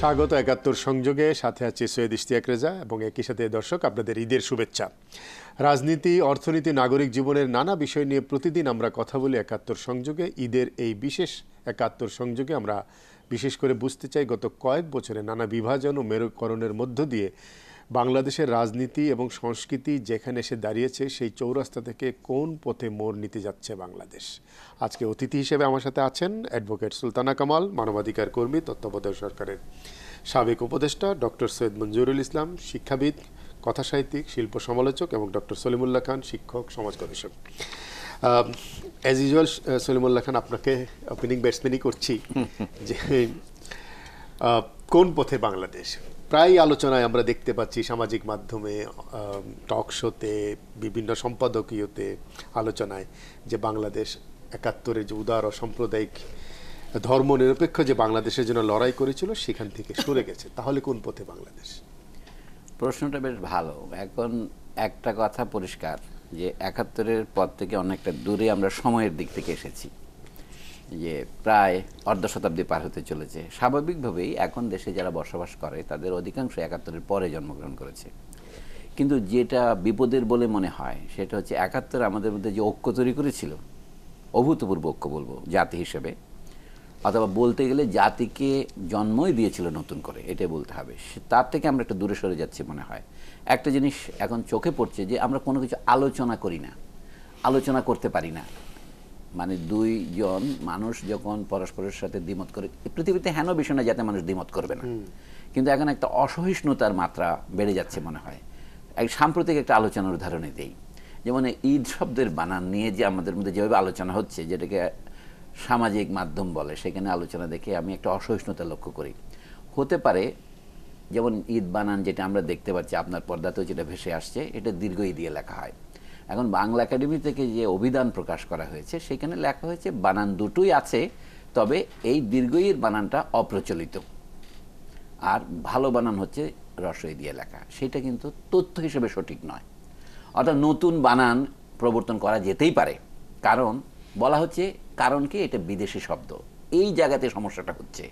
স্বাগত একাত্তর সংযোগে। সাথে আছে সৈয়দ ইশতিয়াক রেজা এবং একই সাথে দর্শক, আপনাদের ঈদের শুভেচ্ছা। রাজনীতি, অর্থনীতি, নাগরিক জীবনের নানা বিষয় নিয়ে প্রতিদিন আমরা কথা বলি একাত্তর সংযোগে। ঈদের এই বিশেষ একাত্তর সংযোগে আমরা বিশেষ করে বুঝতে চাই গত কয়েক বছরে নানা বিভাজন ও মেরুকরণের মধ্য দিয়ে বাংলাদেশের রাজনীতি এবং সংস্কৃতি যেখানে এসে দাঁড়িয়েছে সেই চৌরাস্তা থেকে কোন পথে মোড় নিতে যাচ্ছে বাংলাদেশ? আজকে অতিথি হিসেবে আমার সাথে আছেন অ্যাডভোকেট সুলতানা কামাল মানবাধিকার কর্মী তত্ত্বাবধায়ক সরকারের সাবেক উপদেষ্টা ডক্টর সৈয়দ মঞ্জুরুল ইসলাম শিক্ষাবিদ কথাসাহিত্যিক শিল্প সমালোচক এবং ডক্টর সলিমুল্লাহ খান শিক্ষক সমাজ গবেষক। অ্যাজ ইউজুয়াল সলিমুল্লাহ খান আপনাকে ওপেনিং ব্যাটসম্যানই করছি। যে কোন পথে বাংলাদেশ? প্রায় আলোচনায় আমরা দেখতে পাচ্ছি সামাজিক মাধ্যমে টক শোতে বিভিন্ন সম্পাদকীয়তে আলোচনায় যে বাংলাদেশ একাত্তরে যে উদার ও সাম্প্রদায়িক ধর্ম নিরপেক্ষ যে বাংলাদেশের জন্য লড়াই করেছিল, সেখান থেকে সরে গেছে। তাহলে কোন পথে বাংলাদেশ? প্রশ্নটা বেশ ভালো। এখন একটা কথা পরিষ্কার, যে একাত্তরের পর থেকে অনেকটা দূরে আমরা সময়ের দিক থেকে এসেছি। যে প্রায় অর্ধ শতাব্দী পার হতে চলেছে। স্বাভাবিকভাবেই এখন দেশে যারা বসবাস করে, তাদের অধিকাংশ একাত্তরের পরে জন্মগ্রহণ করেছে। কিন্তু যেটা বিপদের বলে মনে হয়, সেটা হচ্ছে একাত্তর আমাদের মধ্যে যে ঐক্য তৈরি করেছিল, অভূতপূর্ব ঐক্য বলব, জাতি হিসেবে, অথবা বলতে গেলে জাতিকে জন্মই দিয়েছিল নতুন করে, এটাই বলতে হবে। তার থেকে আমরা একটু দূরে সরে যাচ্ছি মনে হয়। একটা জিনিস এখন চোখে পড়ছে যে আমরা কোনো কিছু আলোচনা করি না, আলোচনা করতে পারি না। মানে দুইজন মানুষ যখন পরস্পরের সাথে দ্বিমত করে পৃথিবীতে হেন বিষয় না যাতে মানুষ দ্বিমত করবে না। কিন্তু এখন একটা অসহিষ্ণুতার মাত্রা বেড়ে যাচ্ছে মনে হয়। এক সাম্প্রতিক একটা আলোচনার উদাহরণে দেই। যেমন ঈদ শব্দের বানান নিয়ে যে আমাদের মধ্যে যেভাবে আলোচনা হচ্ছে যেটাকে সামাজিক মাধ্যম বলে সেখানে আলোচনা দেখে আমি একটা অসহিষ্ণুতা লক্ষ্য করি। হতে পারে যেমন ঈদ বানান যেটা আমরা দেখতে পাচ্ছি আপনার পর্দাতেও যেটা ভেসে আসছে এটা দীর্ঘ ঈদ দিয়ে লেখা হয়। এখন বাংলা একাডেমি থেকে যে অভিধান প্রকাশ করা হয়েছে, সেখানে লেখা হয়েছে, বানান দুটোই আছে, তবে এই দীর্ঘ ঈদ বানানটা অপ্রচলিত। আর ভালো বানান হচ্ছে রসই দিয়ে লেখা। সেটা কিন্তু তথ্য হিসেবে সঠিক নয়। অর্থাৎ নতুন বানান প্রবর্তন করা যেতেই পারে। কারণ, বলা হচ্ছে, কারণ কি? এটা বিদেশি শব্দ। এই জায়গাতে সমস্যাটা হচ্ছে।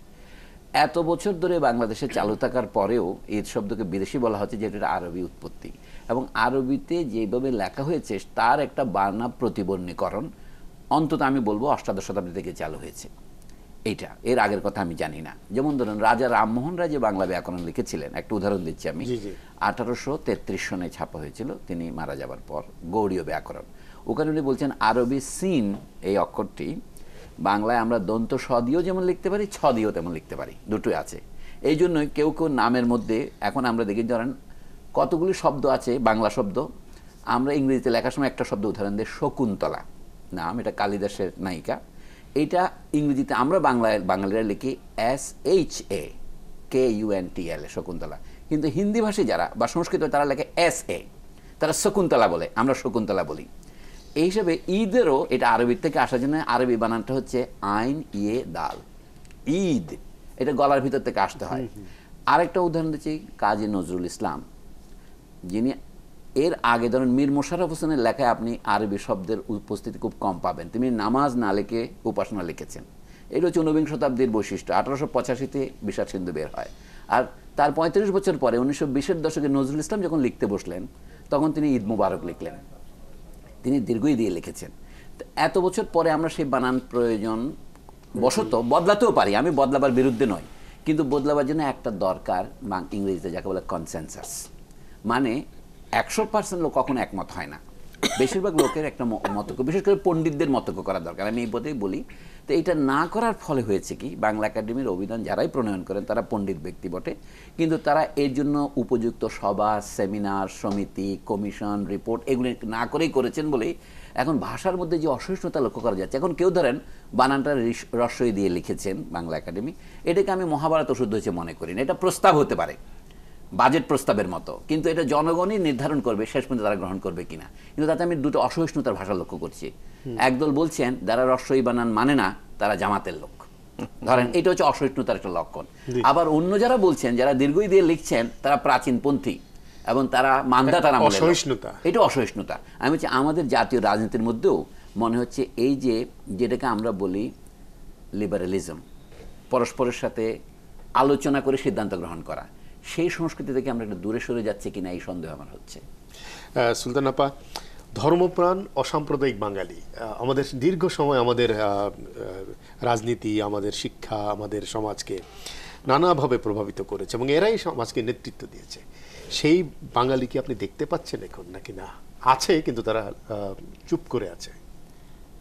এত বছর ধরে বাংলাদেশে চালু থাকার পরেও ঈদ শব্দকে বিদেশি বলা হচ্ছে, যেটা আরবি উৎপত্তি। এবং আরবিতে যেভাবে লেখা হয়েছে তার একটা বার্না প্রতিবর্ণীকরণ। অন্তত আমি বলব অষ্টাদশ শতাব্দী থেকে চালু হয়েছে। এইটা এর আগের কথা আমি জানি না। যেমন ধরুন রাজা রামমোহন রায় যে বাংলা ব্যাকরণ লিখেছিলেন একটা উদাহরণ দিচ্ছি আমি। আঠারোশো তেত্রিশ সনে ছাপা হয়েছিল তিনি মারা যাবার পর গৌড়ীয় ব্যাকরণ। ওখানে উনি বলছেন আরবি সিন এই অক্ষরটি বাংলায় আমরা দন্ত স দিয়েও যেমন লিখতে পারি ছ দিয়েও তেমন লিখতে পারি দুটোই আছে। এই জন্যই কেউ কেউ নামের মধ্যে এখন আমরা দেখি ধরেন কতগুলি শব্দ আছে? বাংলা শব্দ। আমরা ইংরেজিতে লেখার সময় একটা শব্দ উদাহরণ দিই শকুন্তলা। নাম এটা কালিদাসের নায়িকা। এটা ইংরেজিতে আমরা বাংলায় বাঙালিরা লিখি S H A K U N T L Shakuntala. কিন্তু হিন্দি ভাষী যারা বা সংস্কৃত তারা লেখে এস এ তারা শকুন্তলা বলে আমরা শকুন্তলা বলি। এই হিসাবে ঈদেরও এটা আরবির থেকে আসার জন্য আরবি বানানটা হচ্ছে আইন ইয়ে দাল। ঈদ এটা গলার ভিতর থেকে আসতে হয়। আরেকটা উদাহরণ দিচ্ছি কাজী নজরুল ইসলাম। যিনি এর আগে ধরেন মীর মোশাররফ হোসেনের লেখায় আপনি আরবি শব্দের উপস্থিতি খুব কম পাবেন। তিনি নামাজ না লিখে উপাসনা লিখেছেন। এটা হচ্ছে ঊনবিংশ শতাব্দীর বৈশিষ্ট্য। আঠারোশো পঁচাশিতে বিষাদ সিন্ধু বের হয়। আর তার পঁয়ত্রিশ বছর পরে উনিশশো বিশের দশকে নজরুল ইসলাম যখন লিখতে বসলেন, তখন তিনি ঈদ মুবারক লিখলেন। তিনি দীর্ঘই দিয়ে লিখেছেন। এত বছর পরে আমরা সেই বানান প্রয়োজন বশত বদলাতেও পারি। আমি বদলাবার বিরুদ্ধে নই। কিন্তু বদলাবার জন্য একটা দরকার ইংরেজিতে যাকে বলে কনসেনসাস মানে একশো পার্সেন্ট লোক কখনো একমত হয় না। বেশিরভাগ লোকের একটা মতক্য, বিশেষ করে পণ্ডিতদের মতক্য করা দরকার। আমি এই পথেই বলি, তো এটা না করার ফলে হয়েছে কি, বাংলা একাডেমির অভিধান যারাই প্রণয়ন করেন, তারা পণ্ডিত ব্যক্তি বটে। কিন্তু তারা এর জন্য উপযুক্ত সভা, সেমিনার, সমিতি, কমিশন, রিপোর্ট এগুলি না করেই করেছেন বলেই এখন ভাষার মধ্যে যে অসহিষ্ণুতা লক্ষ্য করা যাচ্ছে। এখন কেউ ধরেন বানানটা রিস- রস্বই দিয়ে লিখেছেন বাংলা একাডেমি। এটাকে আমি মহাভারত ওষুধ হয়েছে মনে করি না। এটা প্রস্তাব হতে পারে। বাজেট প্রস্তাবের মতো। কিন্তু এটা জনগণই নির্ধারণ করবে শেষ পর্যন্ত তারা গ্রহণ করবে কিনা। কিন্তু তাতে আমি দুটো অসহিষ্ণুতার ভাষা লক্ষ্য করছি। একদল বলছেন যারা রস্বই বানান মানে না তারা জামাতের লোক। ধরেন এটা হচ্ছে অসহিষ্ণুতার একটা লক্ষণ। আবার অন্য যারা বলছেন যারা দীর্ঘই দিয়ে লিখছেন তারা প্রাচীনপন্থী এবং তারা মান্দা তারা অসহিষ্ণুতা। এটা অসহিষ্ণুতা। আমি বলছি আমাদের জাতীয় রাজনীতির মধ্যেও মনে হচ্ছে এই যে যেটাকে আমরা বলি লিবারেলিজম পরস্পরের সাথে আলোচনা করে সিদ্ধান্ত গ্রহণ করা। সেই সংস্কৃতি থেকে আমরা একটু দূরে সরে যাচ্ছি কিনা এই সন্দেহ আমার হচ্ছে। আহ, সুলতান আপা ধর্মপ্রাণ অসাম্প্রদায়িক বাঙালি। আমাদের দীর্ঘ সময় আমাদের রাজনীতি আমাদের শিক্ষা আমাদের সমাজকে নানাভাবে প্রভাবিত করেছে এবং এরাই সমাজকে নেতৃত্ব দিয়েছে। সেই বাঙালি কি আপনি দেখতে পাচ্ছেন এখন নাকি না? আছে কিন্তু তারা আহ, চুপ করে আছে।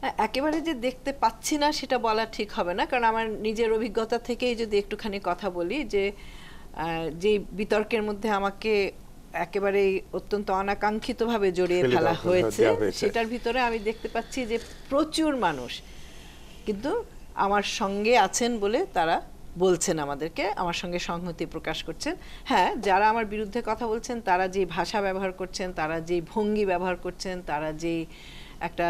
হ্যাঁ, একেবারে যে দেখতে পাচ্ছি না সেটা বলা ঠিক হবে না কারণ আমার নিজের অভিজ্ঞতা থেকেই যদি একটুখানি কথা বলি যে যে বিতর্কের মধ্যে আমাকে একেবারে অত্যন্ত অনাকাঙ্ক্ষিতভাবে জড়িয়ে ফেলা হয়েছে হয়েছে। সেটার ভিতরে আমি দেখতে পাচ্ছি যে প্রচুর মানুষ কিন্তু আমার সঙ্গে আছেন বলে তারা বলছেন আমাদেরকে আমার সঙ্গে সংহতি প্রকাশ করছেন হ্যাঁ যারা আমার বিরুদ্ধে কথা বলছেন তারা যে ভাষা ব্যবহার করছেন তারা যে ভঙ্গি ব্যবহার করছেন তারা যে একটা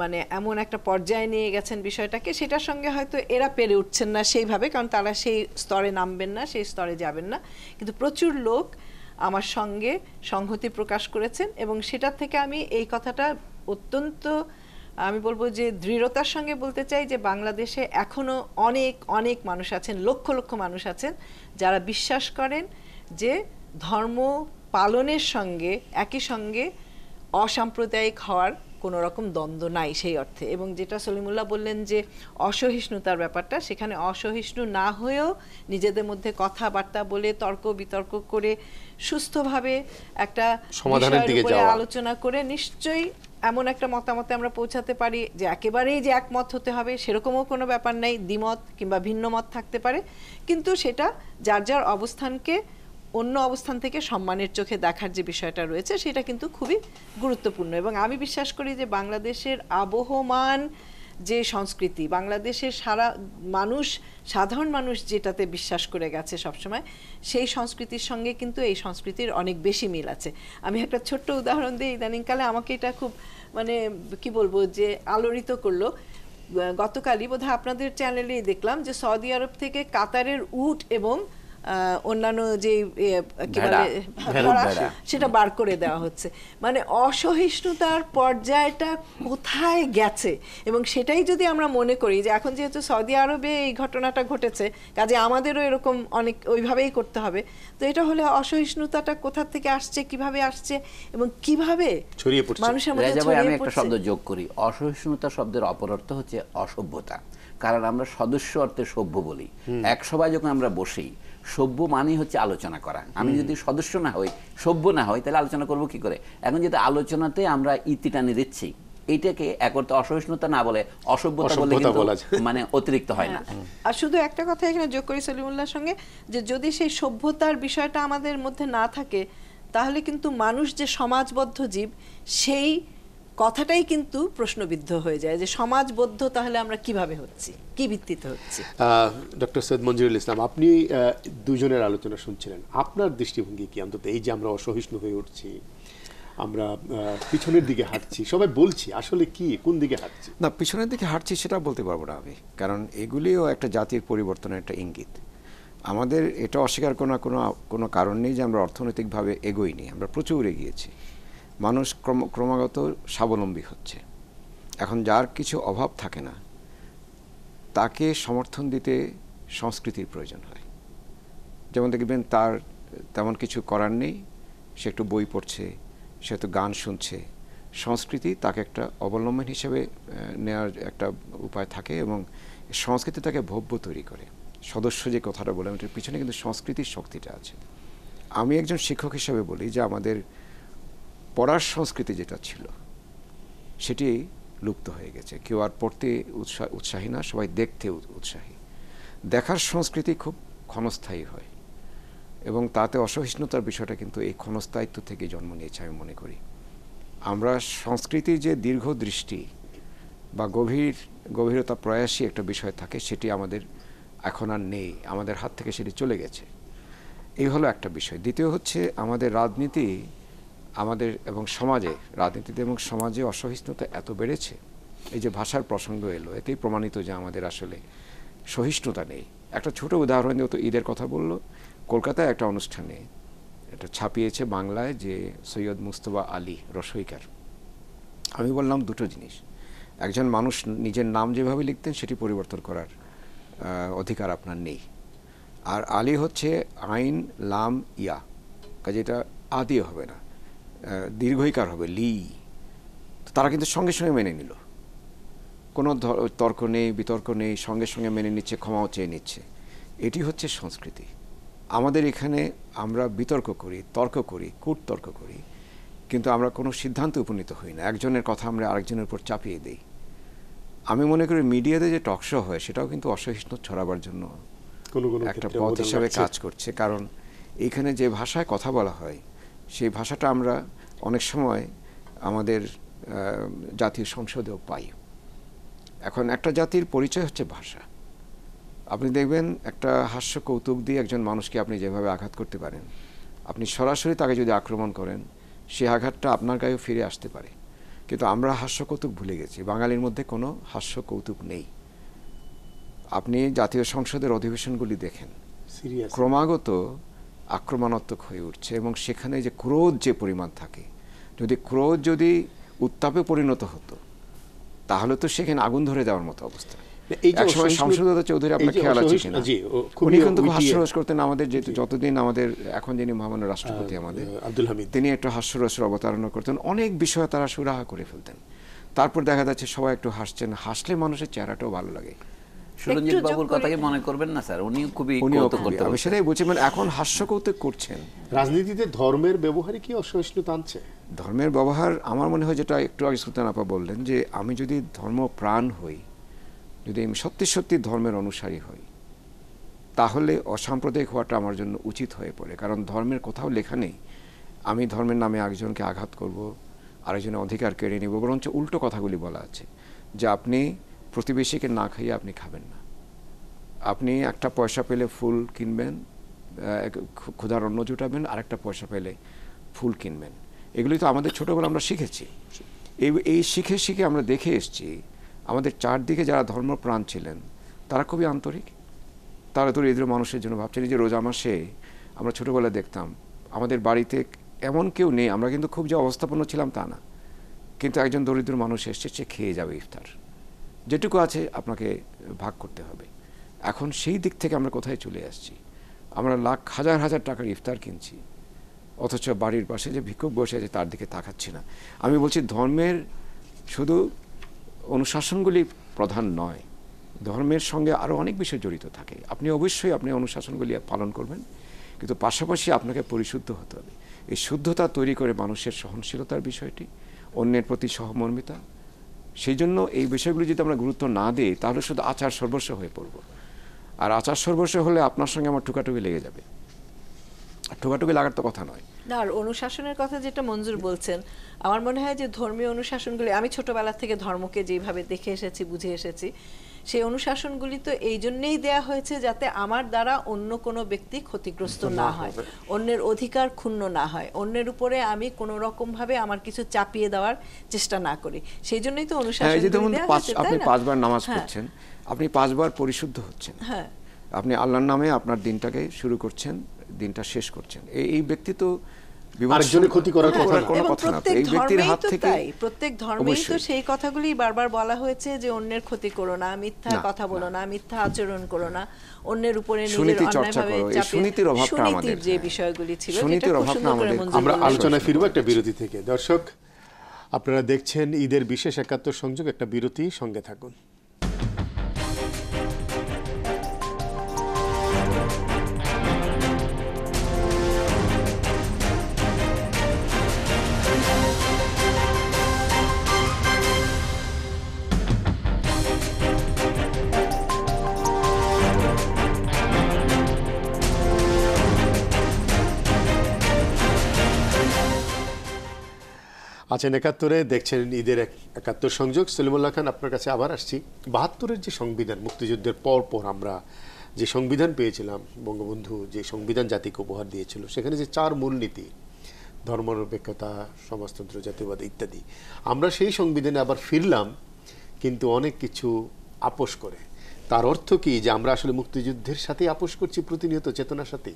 মানে এমন একটা পর্যায়ে নিয়ে গেছেন বিষয়টাকে, সেটার সঙ্গে হয়তো এরা পেরে উঠছেন না সেইভাবে, কারণ তারা সেই স্তরে নামবেন না, সেই স্তরে যাবেন না। কিন্তু প্রচুর লোক আমার সঙ্গে সংহতি প্রকাশ করেছেন এবং সেটার থেকে আমি এই কথাটা অত্যন্ত, আমি বলব যে দৃঢ়তার সঙ্গে বলতে চাই যে বাংলাদেশে এখনও অনেক অনেক মানুষ আছেন, লক্ষ লক্ষ মানুষ আছেন যারা বিশ্বাস করেন যে ধর্ম পালনের সঙ্গে, একই সঙ্গে অসাম্প্রদায়িক হওয়ার কোনো রকম দ্বন্দ্ব নাই সেই অর্থে। এবং যেটা সলিমুল্লাহ বললেন যে অসহিষ্ণুতার ব্যাপারটা সেখানে অসহিষ্ণু না হয়েও নিজেদের মধ্যে কথাবার্তা বলে তর্ক বিতর্ক করে সুস্থভাবে একটা সমাধানের দিকে যাওয়া। আলোচনা করে নিশ্চয়ই এমন একটা মতামতে আমরা পৌঁছাতে পারি যে একেবারেই যে একমত হতে হবে সেরকমও কোনো ব্যাপার নেই। দ্বিমত কিংবা ভিন্ন মত থাকতে পারে। কিন্তু সেটা যার যার অবস্থানকে অন্য অবস্থান থেকে সম্মানের চোখে দেখার যে বিষয়টা রয়েছে, সেটা কিন্তু খুবই গুরুত্বপূর্ণ। এবং আমি বিশ্বাস করি যে বাংলাদেশের আবহমান যে সংস্কৃতি, বাংলাদেশের সারা মানুষ, সাধারণ মানুষ যেটাতে বিশ্বাস করে গেছে সবসময়, সেই সংস্কৃতির সঙ্গে কিন্তু এই সংস্কৃতির অনেক বেশি মিল আছে। আমি একটা ছোট্ট উদাহরণ দিই, ইদানিংকালে আমাকে এটা খুব মানে কি বলব যে আলোড়িত করল। গতকালই বোধহয় আপনাদের চ্যানেলেই দেখলাম যে সৌদি আরব থেকে কাতারের উট এবং অন্যান্য যে কি বলে। সেটা বার করে দেওয়া হচ্ছে। মানে অসহিষ্ণুতার পর্যায়টা কোথায় গেছে? এবং সেটাই যদি আমরা মনে করি যে এখন যেহেতু সৌদি আরবে এই ঘটনাটা ঘটেছে কাজে আমাদেরও এরকম অনেক ওইভাবেই করতে হবে। তো এটা হলে অসহিষ্ণুতাটা কোথা থেকে আসছে কীভাবে আসছে এবং কীভাবে ছড়িয়ে পড়ছে। মানুষের মধ্যে আমি একটা শব্দ যোগ করি। অসহিষ্ণুতা শব্দের অপর অর্থ হচ্ছে অসভ্যতা। কারণ আমরা সদস্য অর্থে সভ্য বলি। এক সভায় যখন আমরা বসি সভ্য মানেই হচ্ছে আলোচনা করা। আমি যদি সদস্য না হই সভ্য না হই তাহলে আলোচনা করব কি করে? এখন যেহেতু আলোচনাতে আমরা ইতি টানে দিচ্ছি এইটাকে এক অর্থে অসহিষ্ণুতা না বলে অসভ্যতা বলে কিন্তু মানে অতিরিক্ত হয় না। হ্যাঁ। আর শুধু একটা কথা এখানে যোগ করি সলিমুল্লাহর সঙ্গে যে যদি সেই সভ্যতার বিষয়টা আমাদের মধ্যে না থাকে তাহলে কিন্তু মানুষ যে সমাজবদ্ধ জীব সেই কথাটাই কিন্তু প্রশ্নবিদ্ধ হয়ে যায় যে সমাজবদ্ধ তাহলে আমরা কীভাবে হচ্ছি? কি ভিত্তিতে হচ্ছি? ডক্টর সৈয়দ মঞ্জুরুল ইসলাম আপনি দুজনের আলোচনা শুনছিলেন। আপনার দৃষ্টিভঙ্গি কি? অন্তত এই যে আমরা অসহিষ্ণু হয়ে উঠছি আমরা পিছনের দিকে হাঁটছি সবাই বলছি আসলে কি? কোন দিকে হাঁটছি? না পিছনের দিকে হাঁটছি সেটা বলতে পারব না আমি কারণ এগুলিও একটা জাতির পরিবর্তনের একটা ইঙ্গিত। আমাদের এটা অস্বীকার কোনো কোনো কোনো কারণ নেই যে আমরা অর্থনৈতিকভাবে এগোইনি আমরা প্রচুর এগিয়েছি। মানুষ ক্রম, ক্রমাগত স্বাবলম্বী হচ্ছে। এখন যার কিছু অভাব থাকে না, তাকে সমর্থন দিতে সংস্কৃতির প্রয়োজন হয়। যেমন দেখবেন তার তেমন কিছু করার নেই, সে একটু বই পড়ছে, সে একটু গান শুনছে। সংস্কৃতি তাকে একটা অবলম্বন হিসেবে নেওয়ার একটা উপায় থাকে এবং সংস্কৃতি তাকে ভব্য তৈরি করে। সদস্য যে কথাটা বললাম, এটার পিছনে কিন্তু সংস্কৃতির শক্তিটা আছে। আমি একজন শিক্ষক হিসেবে বলি যে আমাদের পড়ার সংস্কৃতি যেটা ছিল, সেটি লুপ্ত হয়ে গেছে। কেউ আর পড়তে উৎসাহ উৎসাহী না, সবাই দেখতে উৎসাহী। দেখার সংস্কৃতি খুব ক্ষণস্থায়ী হয় এবং তাতে অসহিষ্ণুতার বিষয়টা কিন্তু এই ক্ষণস্থায়িত্ব থেকে জন্ম নিয়েছে আমি মনে করি। আমরা সংস্কৃতির যে দীর্ঘ দৃষ্টি বা গভীর, গভীরতা প্রয়াসী একটা বিষয় থাকে, সেটি আমাদের এখন আর নেই, আমাদের হাত থেকে সেটি চলে গেছে। এই হলো একটা বিষয়। দ্বিতীয় হচ্ছে আমাদের রাজনীতি আমাদের এবং সমাজে, রাজনীতিতে এবং সমাজে অসহিষ্ণুতা এত বেড়েছে। এই যে ভাষার প্রসঙ্গ এলো, এতেই প্রমাণিত যে আমাদের আসলে সহিষ্ণুতা নেই। একটা ছোট উদাহরণ যেহেতু ঈদের কথা বলল। কলকাতায় একটা অনুষ্ঠানে এটা ছাপিয়েছে বাংলায় যে সৈয়দ মুস্তফা আলী রসইকার। আমি বললাম, দুটো জিনিস। একজন মানুষ নিজের নাম যেভাবে লিখতেন, সেটি পরিবর্তন করার অধিকার আপনার নেই। আর আলী হচ্ছে আইন, লাম, ইয়া। কাজে এটা আদিও হবে না। দীর্ঘইকার হবে লি। তারা কিন্তু সঙ্গে সঙ্গে মেনে নিল। কোনো তর্ক নেই বিতর্ক নেই সঙ্গে সঙ্গে মেনে নিচ্ছে ক্ষমাও চেয়ে নিচ্ছে। এটি হচ্ছে সংস্কৃতি। আমাদের এখানে আমরা বিতর্ক করি তর্ক করি কূটতর্ক করি কিন্তু আমরা কোনো সিদ্ধান্তে উপনীত হই না। একজনের কথা আমরা আরেকজনের উপর চাপিয়ে দিই। আমি মনে করি মিডিয়াতে যে টকশো হয় সেটাও কিন্তু অসহিষ্ণু ছড়াবার জন্য একটা পথ হিসাবে কাজ করছে। কারণ এইখানে যে ভাষায় কথা বলা হয় সেই ভাষাটা আমরা অনেক সময় আমাদের জাতীয় সংসদেও পাই। এখন একটা জাতির পরিচয় হচ্ছে ভাষা। আপনি দেখবেন একটা হাস্য কৌতুক দিয়ে একজন মানুষকে আপনি যেভাবে আঘাত করতে পারেন আপনি সরাসরি তাকে যদি আক্রমণ করেন সেই আঘাতটা আপনার গায়েও ফিরে আসতে পারে। কিন্তু আমরা হাস্য কৌতুক ভুলে গেছি। বাঙালির মধ্যে কোনো হাস্য কৌতুক নেই। আপনি জাতীয় সংসদের অধিবেশনগুলি দেখেন। ক্রমাগত আক্রমণাত্মক হয়ে উঠছে এবং সেখানে যে ক্রোধ যে পরিমাণ থাকে যদি ক্রোধ যদি উত্তাপে পরিণত হতো তাহলে তো সেখানে আগুন ধরে দেওয়ার মতো অবস্থা। একসময় অসহিষ্ণু- চৌধুরী আপনার খেয়াল আছে কিনা? জি, ও খুবই উনি কিন্তু হাস্যরস করতেন আমাদের যেহেতু যতদিন আমাদের এখন যিনি মহামান্য রাষ্ট্রপতি আমাদের আব্দুল হামিদ। তিনি একটু হাস্যরসের অবতারণা করতেন। অনেক বিষয়ে তারা সুরাহা করে ফেলতেন। তারপর দেখা যাচ্ছে সবাই একটু হাসছেন। হাসলে মানুষের চেহারাটাও ভালো লাগে। সুরঞ্জিত বাবুর কথাকে মনে করবেন না স্যার। উনি খুবই কৌতুক করতে আমি সেটাই বলছি মানে এখন হাস্য কৌতুক করছেন। রাজনীতিতে ধর্মের ব্যবহারে কি অসহিষ্ণুতা আনছে ধর্মের ব্যবহার আমার মনে হয় যেটা একটু আগে সুলতান আপা বললেন যে আমি যদি ধর্ম প্রাণ হই যদি আমি সত্যি সত্যি ধর্মের অনুসারী হই তাহলে অসাম্প্রদায়িক হওয়াটা আমার জন্য উচিত হয়ে পড়ে। কারণ ধর্মের কোথাও লেখা নেই আমি ধর্মের নামে একজনকে আঘাত করব আরেকজনের অধিকার কেড়ে নেব বরঞ্চ উল্টো কথাগুলি বলা আছে যে আপনি প্রতিবেশীকে না খাইয়ে আপনি খাবেন না। আপনি একটা পয়সা পেলে ফুল কিনবেন ক্ষুধার অন্ন জুটাবেন, আরেকটা পয়সা পেলে ফুল কিনবেন। এগুলি তো আমাদের ছোটবেলা আমরা শিখেছি। এই এই শিখে শিখে আমরা দেখে এসেছি, আমাদের চারদিকে যারা ধর্মপ্রাণ ছিলেন, তারা খুবই আন্তরিক। তারা দরিদ্র মানুষের জন্য ভাবছেন যে রোজা মাসে আমরা ছোটবেলায় দেখতাম, আমাদের বাড়িতে এমন কেউ নেই, আমরা কিন্তু খুব যে অবস্থাপন্ন ছিলাম তা না। কিন্তু একজন দরিদ্র মানুষ এসছে, সে খেয়ে যাবে ইফতার। যেটুকু আছে আপনাকে ভাগ করতে হবে। এখন সেই দিক থেকে আমরা কোথায় চলে আসছি? আমরা লাখ, হাজার হাজার টাকার ইফতার কিনছি। অথচ বাড়ির পাশে যে ভিক্ষুক বসে আছে তার দিকে তাকাচ্ছি না। আমি বলছি, ধর্মের শুধু অনুশাসনগুলি প্রধান নয়, ধর্মের সঙ্গে আরও অনেক বিষয় জড়িত থাকে। আপনি অবশ্যই আপনি অনুশাসনগুলি পালন করবেন, কিন্তু পাশাপাশি আপনাকে পরিশুদ্ধ হতে হবে। এই শুদ্ধতা তৈরি করে মানুষের সহনশীলতার বিষয়টি, অন্যের প্রতি সহমর্মিতা, সেই জন্য এই বিষয়গুলি যদি আমরা গুরুত্ব না দিই, তাহলে শুধু আচার সর্বস্ব হয়ে পড়ব। আর আচার সর্বস্ব হলে আপনার সঙ্গে আমার টুকাটুকি লেগে যাবে। টুকাটুকি লাগার তো কথা নয়। না, আর অনুশাসনের কথা যেটা মঞ্জুর বলছেন, আমার মনে হয় যে ধর্মীয় অনুশাসনগুলি, আমি ছোটবেলা থেকে ধর্মকে যেভাবে দেখে এসেছি, বুঝে এসেছি সেই অনুশাসনগুলি তো এই জন্যেই দেয়া হয়েছে যাতে আমার দ্বারা অন্য কোনো ব্যক্তি ক্ষতিগ্রস্ত না হয়। অন্যের অধিকার ক্ষুণ্ণ না হয়। অন্যের উপরে আমি কোনো রকম ভাবে আমার কিছু চাপিয়ে দেওয়ার চেষ্টা না করি। সেই জন্যই তো হ্যাঁ অনুশাসন আপনি পাঁচবার নামাজ হ্যাঁ। পড়ছেন। আপনি পাঁচবার পরিশুদ্ধ হচ্ছেন। হ্যাঁ। আপনি আল্লাহর নামে আপনার দিনটাকে শুরু করছেন দিনটা শেষ করছেন। এই ব্যক্তি তো আরেকজনের ক্ষতি করার কথা কোনো কথা না। এই ব্যক্তির হাত থেকে প্রত্যেক ধর্মেই তো সেই কথাগুলি বারবার বলা হয়েছে যে অন্যের ক্ষতি করো না মিথ্যা কথা বলো না। মিথ্যা আচরণ করো না। অন্যের উপরে নিজের সুনীতি চর্চা করো। এই সুনীতির অভাবটা আমাদের, যে। বিষয়গুলি ছিল সুনীতির অভাবটা আমাদের- আমরা। আলোচনায় ফিরবো একটা বিরতি থেকে। দর্শক আপনারা দেখছেন ঈদের বিশেষ একাত্তর সংযোগ একটা বিরতি সঙ্গে থাকুন। আছেন একাত্তরে, দেখছেন ঈদের এক- একাত্তর সংযোগ। সলিমুল্লাহ খান, আপনার কাছে আবার আসছি। বাহাত্তরের যে সংবিধান, মুক্তিযুদ্ধের পর পর আমরা যে সংবিধান পেয়েছিলাম, বঙ্গবন্ধু যে সংবিধান জাতিকে উপহার দিয়েছিল, সেখানে যে চার মূলনীতি ধর্মনিরপেক্ষতা সমাজতন্ত্র, জাতীয়বাদ ইত্যাদি, আমরা সেই সংবিধানে আবার ফিরলাম, কিন্তু অনেক কিছু আপোষ করে। তার অর্থ কি যে আমরা আসলে মুক্তিযুদ্ধের সাথে আপোষ করছি, প্রতিনিয়ত চেতনার সাথেই?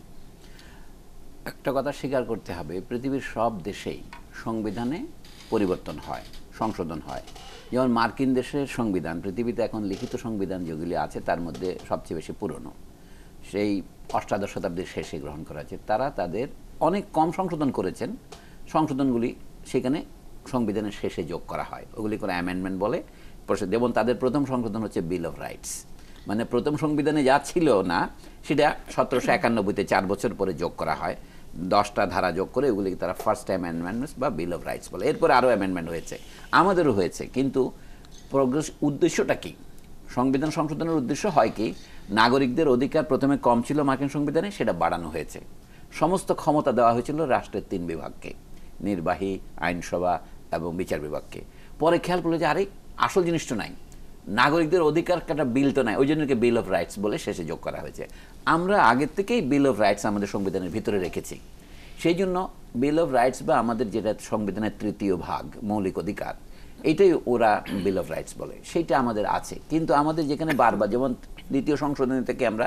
একটা কথা স্বীকার করতে হবে, পৃথিবীর সব দেশেই সংবিধানে পরিবর্তন হয়, সংশোধন হয়। যেমন মার্কিন দেশের সংবিধান, পৃথিবীতে এখন লিখিত সংবিধান যেগুলি আছে তার মধ্যে সবচেয়ে বেশি পুরনো, সেই অষ্টাদশ শতাব্দীর শেষে গ্রহণ করা হয়েছে। তারা তাদের অনেক কম সংশোধন করেছেন। সংশোধনগুলি সেখানে সংবিধানের শেষে যোগ করা হয়। ওগুলি করে অ্যামেন্ডমেন্ট বলে। যেমন তাদের প্রথম সংশোধন হচ্ছে বিল অফ রাইটস মানে প্রথম সংবিধানে যা ছিল না, সেটা সতেরোশো একানব্বইতে চার বছর পরে যোগ করা হয়। দশটা ধারা যোগ করে ওগুলিকে তারা ফার্স্ট অ্যামেন্ডমেন্টস বা বিল অফ রাইটস বলে। এরপরে আরও অ্যামেন্ডমেন্ট হয়েছে। আমাদেরও হয়েছে। কিন্তু প্রগ্রেস উদ্দেশ্যটা কি? সংবিধান সংশোধনের উদ্দেশ্য হয় কি? নাগরিকদের অধিকার প্রথমে কম ছিল মার্কিন সংবিধানে, সেটা বাড়ানো হয়েছে। সমস্ত ক্ষমতা দেওয়া হয়েছিল রাষ্ট্রের তিন বিভাগকে, নির্বাহী, আইনসভা এবং বিচার বিভাগকে। পরে খেয়াল করল যে আরে, আসল জিনিসটা নাই। নাগরিকদের অধিকার একটা বিল তো নাই, ওই জন্য বিল অফ রাইটস বলে শেষে যোগ করা হয়েছে। আমরা আগের থেকেই বিল অফ রাইটস আমাদের সংবিধানের ভিতরে রেখেছি। সেই জন্য বিল অফ রাইটস বা আমাদের যেটা সংবিধানের তৃতীয় ভাগ, মৌলিক অধিকার, এটাই ওরা বিল অফ রাইটস বলে। সেইটা আমাদের আছে। কিন্তু আমাদের যেখানে বারবার, যেমন দ্বিতীয় সংশোধনী থেকে আমরা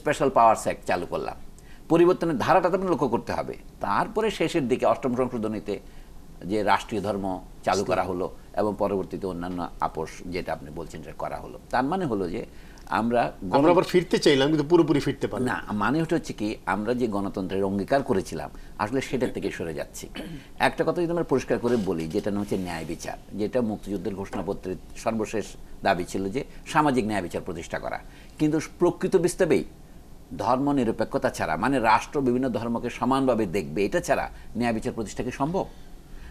স্পেশাল পাওয়ারস অ্যাক্ট চালু করলাম। পরিবর্তনের ধারাটা তো লক্ষ্য করতে হবে। তারপরে শেষের দিকে, অষ্টম সংশোধনীতে যে রাষ্ট্রীয় ধর্ম চালু করা হলো এবং পরবর্তীতে অন্যান্য আপোষ যেটা আপনি বলছেন সেটা করা হলো। তার মানে হলো যে আমরা আমরা আবার ফিরতে চাইলাম কিন্তু পুরোপুরি ফিরতে পারি না মানে হচ্ছে কি আমরা যে গণতন্ত্রের অঙ্গীকার করেছিলাম আসলে সেটার থেকে সরে যাচ্ছি। একটা কথা যদি আমরা পরিষ্কার করে বলি যেটা হচ্ছে ন্যায় বিচার যেটা মুক্তিযুদ্ধের ঘোষণাপত্রের সর্বশেষ দাবি ছিল যে সামাজিক ন্যায় বিচার প্রতিষ্ঠা করা। কিন্তু প্রকৃত বিস্তাবেই ধর্ম নিরপেক্ষতা ছাড়া মানে রাষ্ট্র বিভিন্ন ধর্মকে সমানভাবে দেখবে এটা ছাড়া ন্যায় বিচার প্রতিষ্ঠা কি সম্ভব?